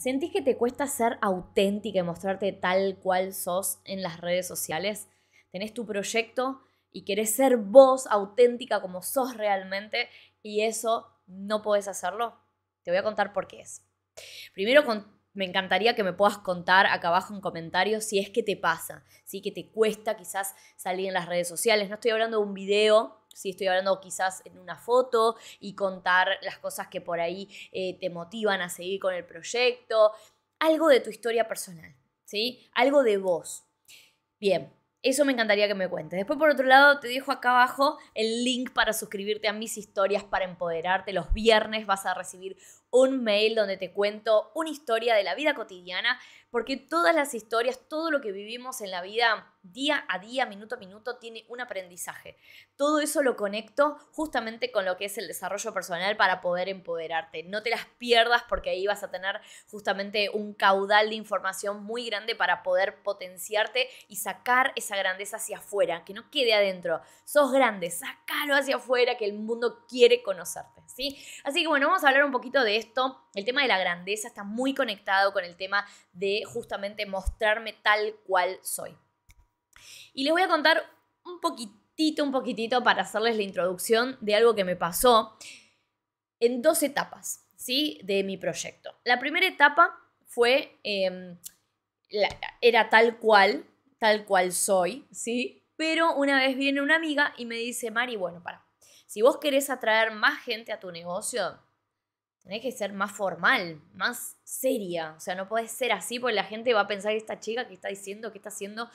¿Sentís que te cuesta ser auténtica y mostrarte tal cual sos en las redes sociales? ¿Tenés tu proyecto y querés ser vos auténtica como sos realmente y eso no podés hacerlo? Te voy a contar por qué es. Primero, me encantaría que me puedas contar acá abajo en comentarios si es que te pasa, si que te cuesta quizás salir en las redes sociales. No estoy hablando de un video si estoy hablando quizás en una foto y contar las cosas que por ahí eh, te motivan a seguir con el proyecto, algo de tu historia personal, ¿sí? Algo de vos. Bien, eso me encantaría que me cuentes. Después, por otro lado, te dejo acá abajo el link para suscribirte a mis historias para empoderarte. Los viernes vas a recibir un mail donde te cuento una historia de la vida cotidiana, porque todas las historias, todo lo que vivimos en la vida día a día, minuto a minuto, tiene un aprendizaje. Todo eso lo conecto justamente con lo que es el desarrollo personal para poder empoderarte. No te las pierdas porque ahí vas a tener justamente un caudal de información muy grande para poder potenciarte y sacar esa grandeza hacia afuera, que no quede adentro. Sos grande, sácalo hacia afuera que el mundo quiere conocerte, ¿sí? Así que bueno, vamos a hablar un poquito de esto, el tema de la grandeza está muy conectado con el tema de justamente mostrarme tal cual soy. Y les voy a contar un poquitito, un poquitito para hacerles la introducción de algo que me pasó en dos etapas, ¿sí? De mi proyecto. La primera etapa fue, em, era tal cual, tal cual soy, ¿sí? Pero una vez viene una amiga y me dice, Mari, bueno, para, si vos querés atraer más gente a tu negocio, tenés que ser más formal, más seria. O sea, no puedes ser así porque la gente va a pensar esta chica que está diciendo, que está haciendo.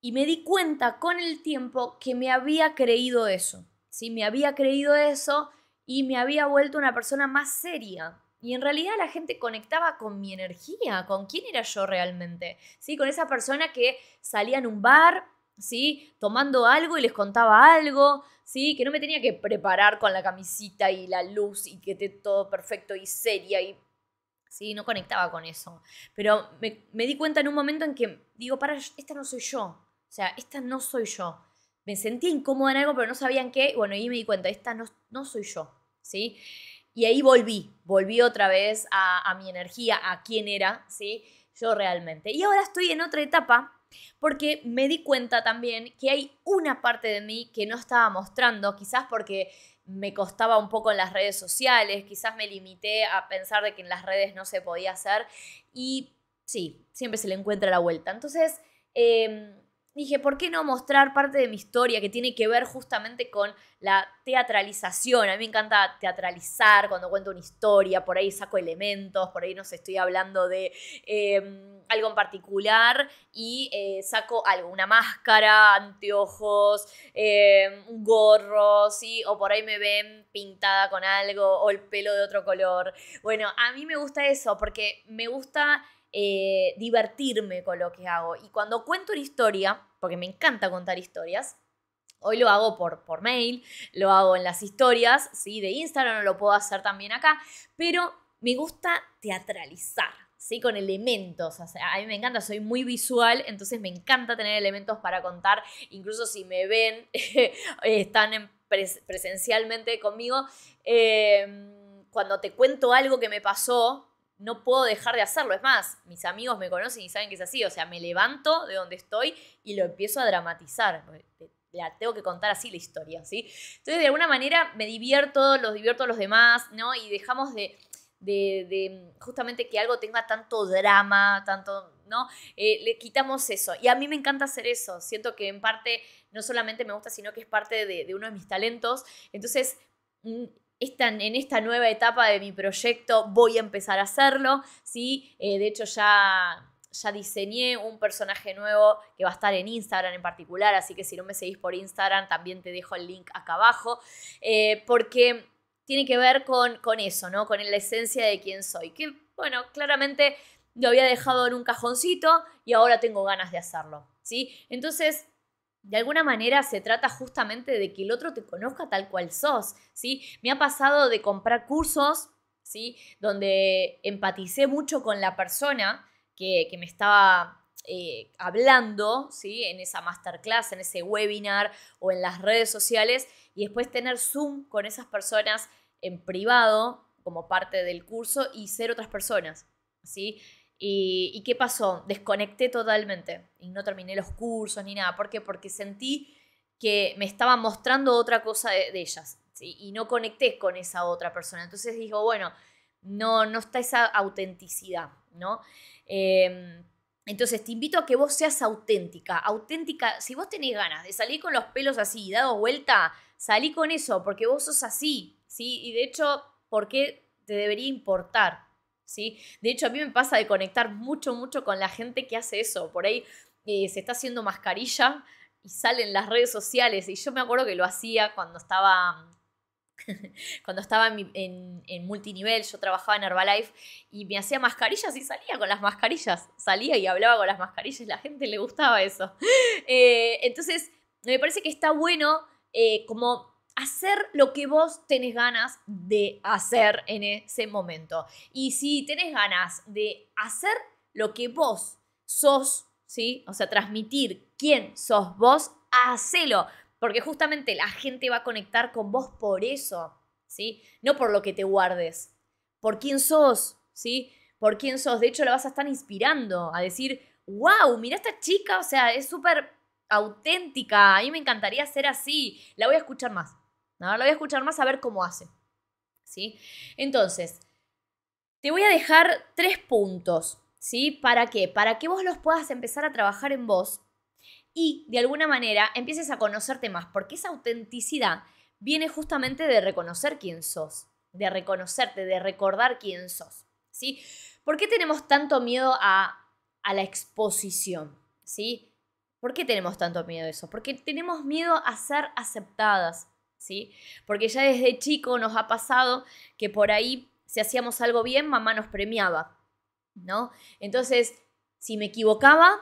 Y me di cuenta con el tiempo que me había creído eso. ¿sí? Me había creído eso y me había vuelto una persona más seria. Y en realidad la gente conectaba con mi energía, con quién era yo realmente. ¿sí? Con esa persona que salía en un bar, ¿sí? tomando algo y les contaba algo, ¿sí? Que no me tenía que preparar con la camisita y la luz y que esté todo perfecto y seria y... Sí, no conectaba con eso. Pero me, di cuenta en un momento en que digo, para, esta no soy yo. O sea, esta no soy yo. Me sentía incómoda en algo, pero no sabían qué. Bueno, ahí me di cuenta, esta no, no soy yo. ¿Sí? Y ahí volví, volví otra vez a, a mi energía, a quién era, ¿sí? Yo realmente. Y ahora estoy en otra etapa porque me di cuenta también que hay una parte de mí que no estaba mostrando, quizás porque me costaba un poco en las redes sociales, quizás me limité a pensar de que en las redes no se podía hacer y sí, siempre se le encuentra la vuelta. Entonces, em, dije, ¿por qué no mostrar parte de mi historia que tiene que ver justamente con la teatralización? A mí me encanta teatralizar cuando cuento una historia, por ahí saco elementos, por ahí no sé, estoy hablando de em, algo en particular y eh, saco algo, una máscara, anteojos, em, un gorro, ¿sí? O por ahí me ven pintada con algo o el pelo de otro color. Bueno, a mí me gusta eso porque me gusta eh, divertirme con lo que hago. Y cuando cuento una historia, porque me encanta contar historias, Hoy lo hago por, por mail, lo hago en las historias, ¿sí? De Instagram, lo puedo hacer también acá, pero me gusta teatralizar, ¿sí? Con elementos, a mí me encanta, soy muy visual, entonces me encanta tener elementos para contar, incluso si me ven, están presencialmente conmigo, em, cuando te cuento algo que me pasó, no puedo dejar de hacerlo. Es más, mis amigos me conocen y saben que es así. O sea, me levanto de donde estoy y lo empiezo a dramatizar. Tengo que contar así la historia, ¿sí? Entonces, de alguna manera me divierto, los divierto a los demás, ¿no? Y dejamos de, de, justamente que algo tenga tanto drama, tanto, ¿no? Eh, le quitamos eso. Y a mí me encanta hacer eso. Siento que en parte no solamente me gusta, sino que es parte de, de uno de mis talentos. Entonces, mm, en esta nueva etapa de mi proyecto voy a empezar a hacerlo, ¿sí? Eh, de hecho ya, ya diseñé un personaje nuevo que va a estar en Instagram en particular, así que si no me seguís por Instagram también te dejo el link acá abajo, eh, porque tiene que ver con, con eso, ¿no? Con la esencia de quién soy, que bueno, claramente lo había dejado en un cajoncito y ahora tengo ganas de hacerlo, ¿sí? Entonces de alguna manera se trata justamente de que el otro te conozca tal cual sos, ¿sí? Me ha pasado de comprar cursos, ¿sí? Donde empaticé mucho con la persona que, me estaba eh, hablando, ¿sí? En esa masterclass, en ese webinar o en las redes sociales y después tener Zoom con esas personas en privado como parte del curso y ser otras personas. ¿sí? Y, ¿Y qué pasó? Desconecté totalmente y no terminé los cursos ni nada. ¿Por qué? Porque sentí que me estaba mostrando otra cosa de, ellas ¿sí? y no conecté con esa otra persona. Entonces digo, bueno, no, no está esa autenticidad, ¿no? Em, entonces te invito a que vos seas auténtica, auténtica, si vos tenés ganas de salir con los pelos así, dado vuelta, salí con eso, porque vos sos así, ¿sí? Y de hecho, ¿por qué te debería importar? ¿Sí? De hecho, a mí me pasa de conectar mucho, mucho con la gente que hace eso. Por ahí eh, se está haciendo mascarilla y salen las redes sociales. Y yo me acuerdo que lo hacía cuando estaba cuando estaba en, multinivel, yo trabajaba en Herbalife y me hacía mascarillas y salía con las mascarillas. Salía y hablaba con las mascarillas la gente le gustaba eso. Eh, entonces, me parece que está bueno eh, como hacer lo que vos tenés ganas de hacer en ese momento. Y si tenés ganas de hacer lo que vos sos, ¿sí? O sea, transmitir quién sos vos, hacelo. Porque justamente la gente va a conectar con vos por eso, ¿sí? No por lo que te guardes, por quién sos, ¿sí? Por quién sos. De hecho, la vas a estar inspirando a decir, wow, mira esta chica, o sea, es súper auténtica, a mí me encantaría ser así. La voy a escuchar más. La voy a escuchar más a ver cómo hace. ¿Sí? Entonces, te voy a dejar tres puntos, ¿sí? ¿Para qué? Para que vos los puedas empezar a trabajar en vos y de alguna manera empieces a conocerte más, porque esa autenticidad viene justamente de reconocer quién sos, de reconocerte, de recordar quién sos, ¿sí? ¿Por qué tenemos tanto miedo a, a la exposición, ¿sí? ¿Por qué tenemos tanto miedo a eso? Porque tenemos miedo a ser aceptadas, ¿sí? Porque ya desde chico nos ha pasado que por ahí, si hacíamos algo bien, mamá nos premiaba, ¿no? Entonces, si me equivocaba,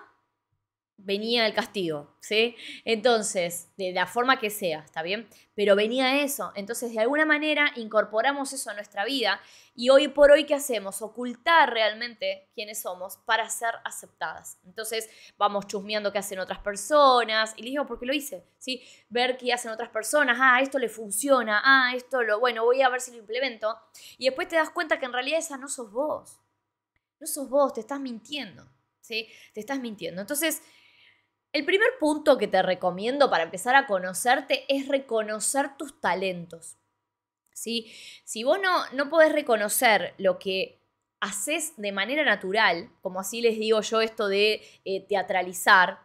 venía el castigo, ¿sí? Entonces, de la forma que sea, ¿está bien? Pero venía eso. Entonces, de alguna manera, incorporamos eso a nuestra vida y hoy por hoy, ¿qué hacemos? Ocultar realmente quiénes somos para ser aceptadas. Entonces, vamos chusmeando qué hacen otras personas y le digo, ¿por qué lo hice? ¿Sí? Ver qué hacen otras personas, ah, esto le funciona, ah, esto lo, bueno, voy a ver si lo implemento. Y después te das cuenta que en realidad esa no sos vos. No sos vos, te estás mintiendo, ¿sí? Te estás mintiendo. Entonces, el primer punto que te recomiendo para empezar a conocerte es reconocer tus talentos. ¿sí? Si vos no, no podés reconocer lo que haces de manera natural, como así les digo yo esto de eh, teatralizar,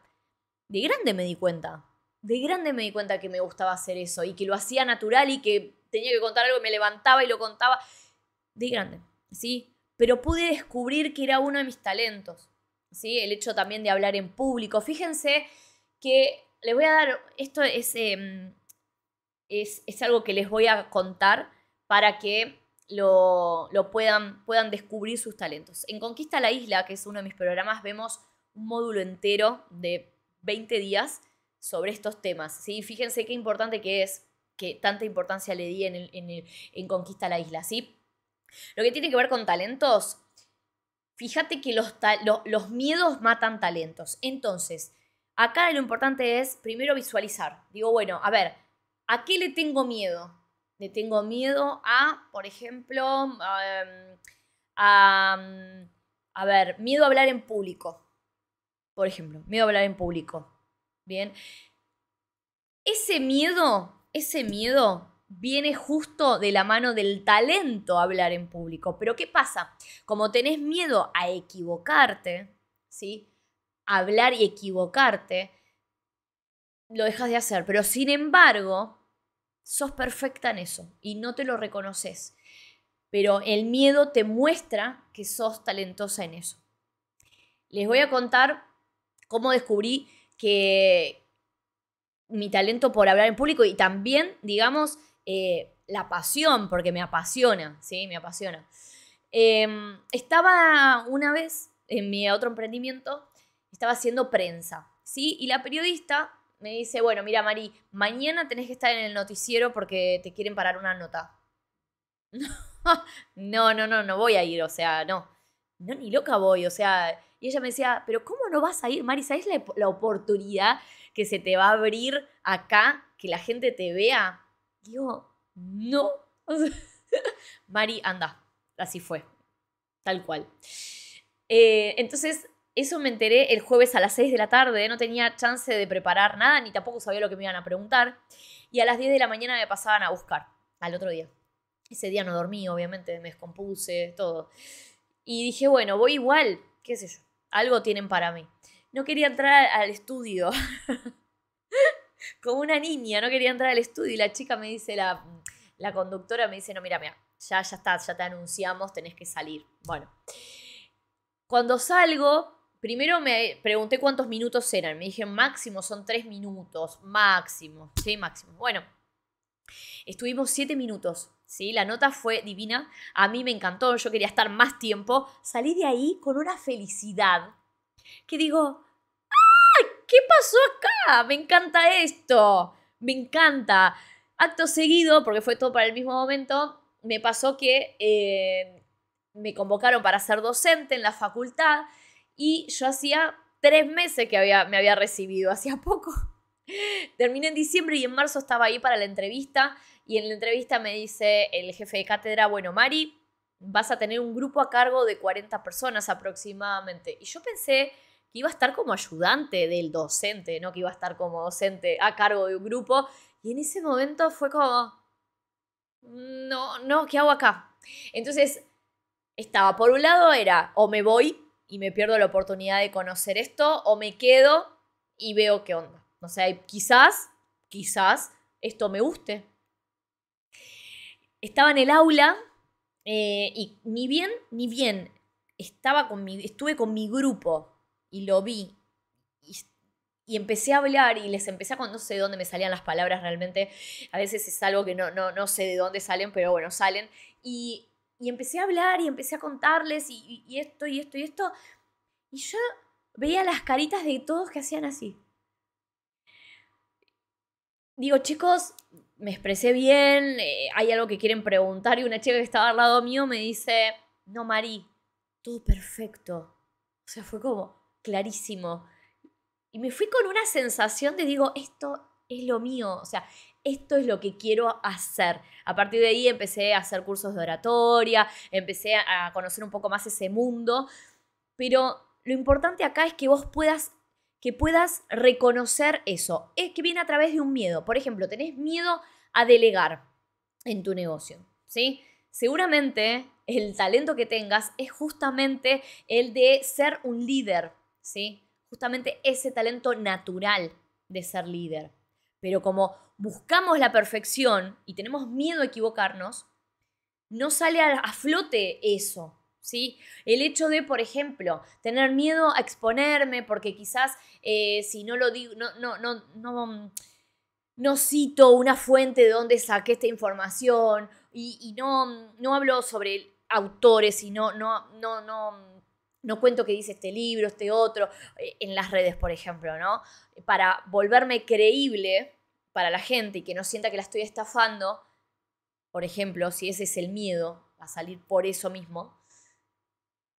de grande me di cuenta. De grande me di cuenta que me gustaba hacer eso y que lo hacía natural y que tenía que contar algo y me levantaba y lo contaba. De grande, ¿sí? Pero pude descubrir que era uno de mis talentos. El hecho también de hablar en público. Fíjense que les voy a dar, esto em, es, es, algo que les voy a contar para que lo, puedan, puedan descubrir sus talentos. En Conquista la Isla, que es uno de mis programas, vemos un módulo entero de 20 días sobre estos temas. ¿sí? Fíjense qué importante que es, que tanta importancia le di en, en, en Conquista la Isla. ¿sí? Lo que tiene que ver con talentos fíjate que los, los miedos matan talentos. Entonces, acá lo importante es primero visualizar. Digo, bueno, a ver, ¿a qué le tengo miedo? Le tengo miedo a, por ejemplo, em, a, a, ver, miedo a hablar en público. Por ejemplo, miedo a hablar en público. Bien. Ese miedo, ese miedo viene justo de la mano del talento hablar en público. Pero ¿qué pasa? Como tenés miedo a equivocarte, ¿sí? hablar y equivocarte, lo dejas de hacer. Pero sin embargo, sos perfecta en eso y no te lo reconoces. Pero el miedo te muestra que sos talentosa en eso. Les voy a contar cómo descubrí que mi talento por hablar en público y también, digamos, eh, la pasión, porque me apasiona, ¿sí? Me apasiona. Em, estaba una vez en mi otro emprendimiento, estaba haciendo prensa, ¿sí? Y la periodista me dice, bueno, mira, Mari, mañana tenés que estar en el noticiero porque te quieren parar una nota. no, no, no, no voy a ir, o sea, no. No, ni loca voy, o sea, y ella me decía, pero ¿cómo no vas a ir, Mari? ¿Sabes la, la oportunidad que se te va a abrir acá, que la gente te vea? Digo, no. Mari, anda. Así fue. Tal cual. Eh, entonces, eso me enteré el jueves a las 6 de la tarde, no tenía chance de preparar nada, ni tampoco sabía lo que me iban a preguntar. Y a las 10 de la mañana me pasaban a buscar, al otro día. Ese día no dormí, obviamente, me descompuse, todo. Y dije, bueno, voy igual, qué sé yo, algo tienen para mí. No quería entrar al estudio. Como una niña, no quería entrar al estudio. Y la chica me dice, la, la conductora me dice, no, mira, mira, ya, ya está, ya te anunciamos, tenés que salir. Bueno, cuando salgo, primero me pregunté cuántos minutos eran. Me dije, máximo son tres minutos, máximo, sí, máximo. Bueno, estuvimos siete minutos. ¿sí? La nota fue divina, a mí me encantó, yo quería estar más tiempo. Salí de ahí con una felicidad que digo. ¿Qué pasó acá? Me encanta esto, me encanta. Acto seguido, porque fue todo para el mismo momento, me pasó que eh, me convocaron para ser docente en la facultad y yo hacía tres meses que había, me había recibido, hacía poco. Terminé en diciembre y en marzo estaba ahí para la entrevista y en la entrevista me dice el jefe de cátedra, bueno, Mari, vas a tener un grupo a cargo de 40 personas aproximadamente. Y yo pensé iba a estar como ayudante del docente, no que iba a estar como docente a cargo de un grupo. Y en ese momento fue como, no, no, ¿qué hago acá? Entonces, estaba, por un lado era, o me voy y me pierdo la oportunidad de conocer esto, o me quedo y veo qué onda. O sea, quizás, quizás esto me guste. Estaba en el aula eh, y ni bien, ni bien estaba con mi, estuve con mi grupo y lo vi y, empecé a hablar y les empecé a no sé de dónde me salían las palabras realmente, a veces es algo que no, no, no sé de dónde salen, pero bueno, salen. Y, empecé a hablar y empecé a contarles y, y, esto y esto y esto. Y yo veía las caritas de todos que hacían así. Digo, chicos, me expresé bien, eh, hay algo que quieren preguntar y una chica que estaba al lado mío me dice, no, Mari, todo perfecto. O sea, fue como clarísimo. Y me fui con una sensación de, digo, esto es lo mío, o sea, esto es lo que quiero hacer. A partir de ahí empecé a hacer cursos de oratoria, empecé a conocer un poco más ese mundo, pero lo importante acá es que vos puedas que puedas reconocer eso. Es que viene a través de un miedo. Por ejemplo, tenés miedo a delegar en tu negocio, ¿sí? Seguramente el talento que tengas es justamente el de ser un líder, ¿sí? Justamente ese talento natural de ser líder. Pero como buscamos la perfección y tenemos miedo a equivocarnos, no sale a, flote eso, ¿sí? El hecho de, por ejemplo, tener miedo a exponerme porque quizás eh, si no lo digo, no, no, no, no, no cito una fuente de donde saqué esta información y, no, no hablo sobre autores y no, no, no, no, no cuento qué dice este libro, este otro, eh, en las redes, por ejemplo, ¿no? Para volverme creíble para la gente y que no sienta que la estoy estafando, por ejemplo, si ese es el miedo a salir por eso mismo,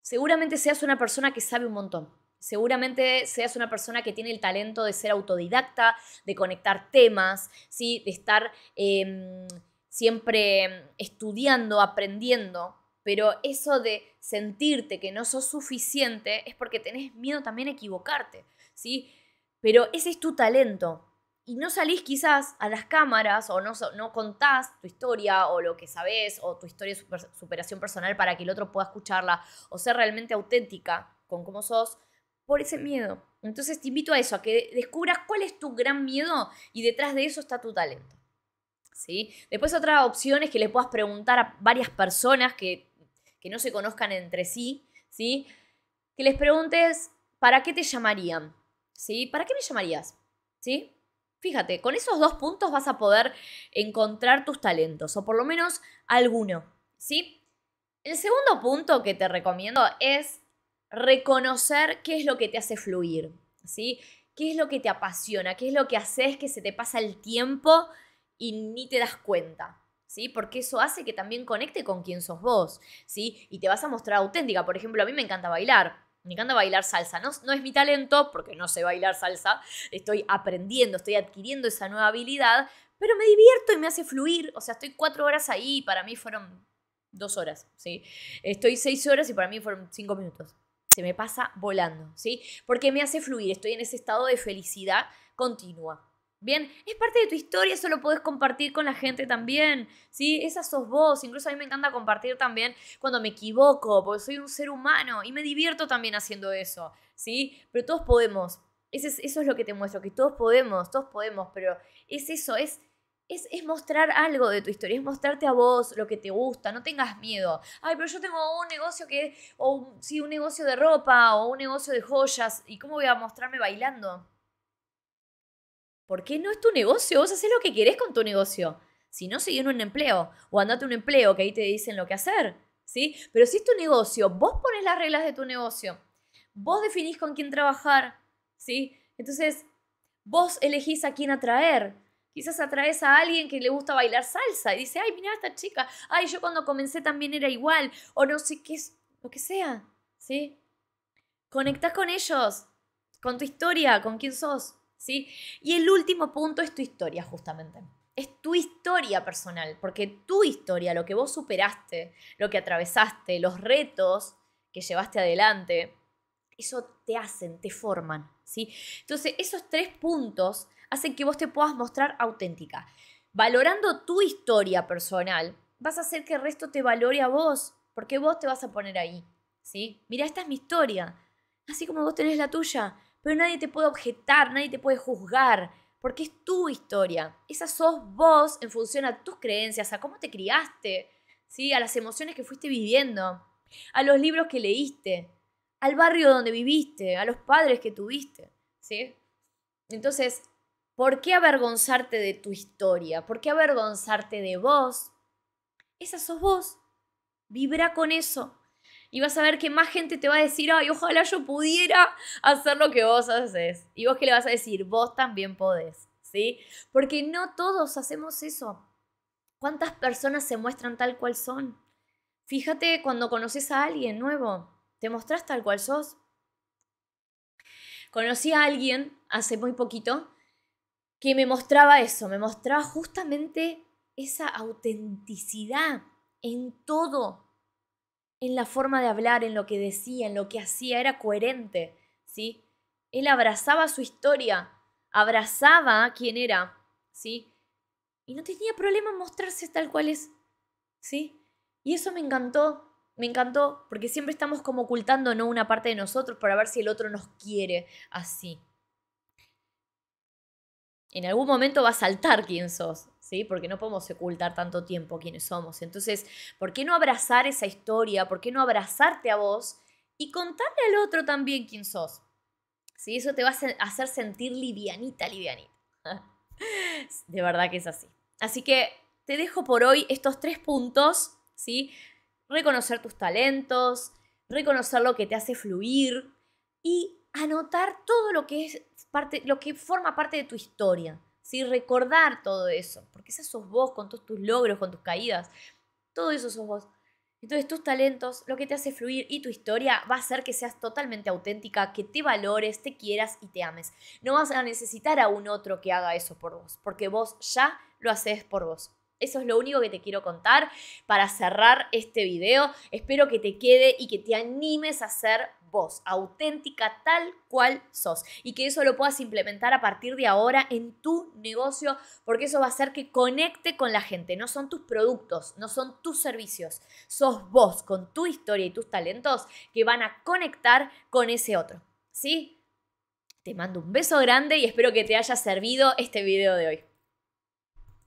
seguramente seas una persona que sabe un montón. Seguramente seas una persona que tiene el talento de ser autodidacta, de conectar temas, ¿sí? de estar em, siempre estudiando, aprendiendo. Pero eso de sentirte que no sos suficiente es porque tenés miedo también a equivocarte. ¿sí? Pero ese es tu talento y no salís quizás a las cámaras o no, no contás tu historia o lo que sabes o tu historia de superación personal para que el otro pueda escucharla o ser realmente auténtica con cómo sos por ese miedo. Entonces te invito a eso, a que descubras cuál es tu gran miedo y detrás de eso está tu talento. ¿Sí? Después otra opción es que le puedas preguntar a varias personas que, que no se conozcan entre sí, ¿sí? Que les preguntes, ¿para qué te llamarían? ¿Sí? ¿Para qué me llamarías? ¿Sí? Fíjate, con esos dos puntos vas a poder encontrar tus talentos, o por lo menos alguno, ¿sí? El segundo punto que te recomiendo es reconocer qué es lo que te hace fluir, ¿sí? ¿Qué es lo que te apasiona? ¿Qué es lo que haces que se te pasa el tiempo y ni te das cuenta? ¿Sí? Porque eso hace que también conecte con quién sos vos, ¿sí? Y te vas a mostrar auténtica. Por ejemplo, a mí me encanta bailar. Me encanta bailar salsa. No, no es mi talento, porque no sé bailar salsa. Estoy aprendiendo, estoy adquiriendo esa nueva habilidad, pero me divierto y me hace fluir. O sea, estoy cuatro horas ahí y para mí fueron dos horas, ¿sí? Estoy seis horas y para mí fueron cinco minutos. se me pasa volando, ¿sí? Porque me hace fluir, estoy en ese estado de felicidad continua. Bien, es parte de tu historia, eso lo puedes compartir con la gente también, ¿sí? Esa sos vos, incluso a mí me encanta compartir también cuando me equivoco, porque soy un ser humano y me divierto también haciendo eso, ¿sí? Pero todos podemos, eso es, eso es lo que te muestro, que todos podemos, todos podemos, pero es eso, es, es, es, mostrar algo de tu historia, es mostrarte a vos lo que te gusta, no tengas miedo. Ay, pero yo tengo un negocio que, o sí, un negocio de ropa o un negocio de joyas, ¿y cómo voy a mostrarme bailando? ¿Por qué no es tu negocio? Vos haces lo que querés con tu negocio. Si no, seguí en un empleo o andate a un empleo que ahí te dicen lo que hacer. ¿sí? Pero si es tu negocio, vos pones las reglas de tu negocio. Vos definís con quién trabajar. ¿sí? Entonces, vos elegís a quién atraer. Quizás atraes a alguien que le gusta bailar salsa y dice, ay, mira esta chica, ay, yo cuando comencé también era igual, o no sé qué es, lo que sea, ¿sí? Conectás con ellos, con tu historia, con quién sos. ¿Sí? Y el último punto es tu historia, justamente. Es tu historia personal, porque tu historia, lo que vos superaste, lo que atravesaste, los retos que llevaste adelante, eso te hacen, te forman, ¿sí? Entonces, esos tres puntos hacen que vos te puedas mostrar auténtica. Valorando tu historia personal, vas a hacer que el resto te valore a vos, porque vos te vas a poner ahí, ¿sí? Mira, esta es mi historia, así como vos tenés la tuya pero nadie te puede objetar, nadie te puede juzgar, porque es tu historia. Esa sos vos en función a tus creencias, a cómo te criaste, ¿sí? a las emociones que fuiste viviendo, a los libros que leíste, al barrio donde viviste, a los padres que tuviste. ¿sí? Entonces, ¿por qué avergonzarte de tu historia? ¿Por qué avergonzarte de vos? Esa sos vos. Vibra con eso y vas a ver que más gente te va a decir, ay, ojalá yo pudiera hacer lo que vos haces. Y vos que le vas a decir, vos también podés, ¿sí? Porque no todos hacemos eso. ¿Cuántas personas se muestran tal cual son? Fíjate cuando conoces a alguien nuevo, ¿te mostrás tal cual sos? Conocí a alguien hace muy poquito que me mostraba eso, me mostraba justamente esa autenticidad en todo, en la forma de hablar, en lo que decía, en lo que hacía, era coherente, ¿sí? Él abrazaba su historia, abrazaba quién era, ¿sí? Y no tenía problema mostrarse tal cual es, ¿sí? Y eso me encantó, me encantó, porque siempre estamos como ocultando ¿no? una parte de nosotros para ver si el otro nos quiere así. En algún momento va a saltar quién sos, ¿sí? Porque no podemos ocultar tanto tiempo quiénes somos. Entonces, ¿por qué no abrazar esa historia? ¿Por qué no abrazarte a vos y contarle al otro también quién sos? ¿Sí? Eso te va a hacer sentir livianita, livianita. De verdad que es así. Así que te dejo por hoy estos tres puntos, ¿sí? Reconocer tus talentos, reconocer lo que te hace fluir y anotar todo lo que es parte, lo que forma parte de tu historia. ¿Sí? Recordar todo eso, porque esa sos vos con todos tus logros, con tus caídas, todo eso sos vos. Entonces tus talentos, lo que te hace fluir y tu historia va a hacer que seas totalmente auténtica, que te valores, te quieras y te ames. No vas a necesitar a un otro que haga eso por vos, porque vos ya lo haces por vos. Eso es lo único que te quiero contar para cerrar este video. Espero que te quede y que te animes a ser vos, auténtica tal cual sos. Y que eso lo puedas implementar a partir de ahora en tu negocio, porque eso va a hacer que conecte con la gente. No son tus productos, no son tus servicios. Sos vos con tu historia y tus talentos que van a conectar con ese otro. ¿Sí? Te mando un beso grande y espero que te haya servido este video de hoy.